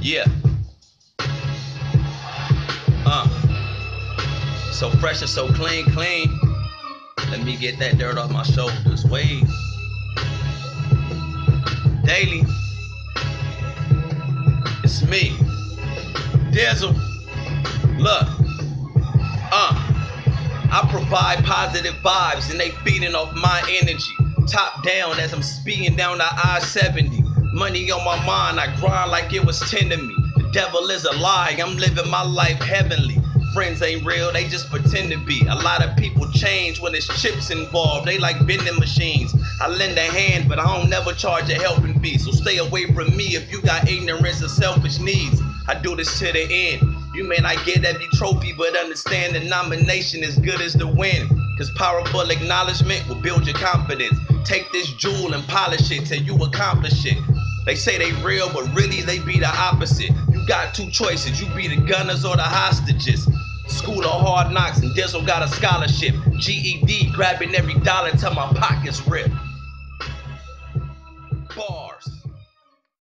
Yeah. Uh. So fresh and so clean, clean. Let me get that dirt off my shoulders. Wave. Daily. It's me. Dizzle. Look. Uh. I provide positive vibes and they feeding off my energy. Top down as I'm speeding down the I 70. Money on my mind, I grind like it was 10 to me. The devil is a lie, I'm living my life heavenly. Friends ain't real, they just pretend to be. A lot of people change when there's chips involved. They like vending machines. I lend a hand, but I don't never charge a helping fee. So stay away from me if you got ignorance or selfish needs. I do this to the end. You may not get every trophy, but understand the nomination is good as the win. Cause powerful acknowledgement will build your confidence. Take this jewel and polish it till you accomplish it. They say they real, but really they be the opposite. You got two choices. You be the gunners or the hostages. School of hard knocks and Dizzle got a scholarship. GED grabbing every dollar till my pockets rip.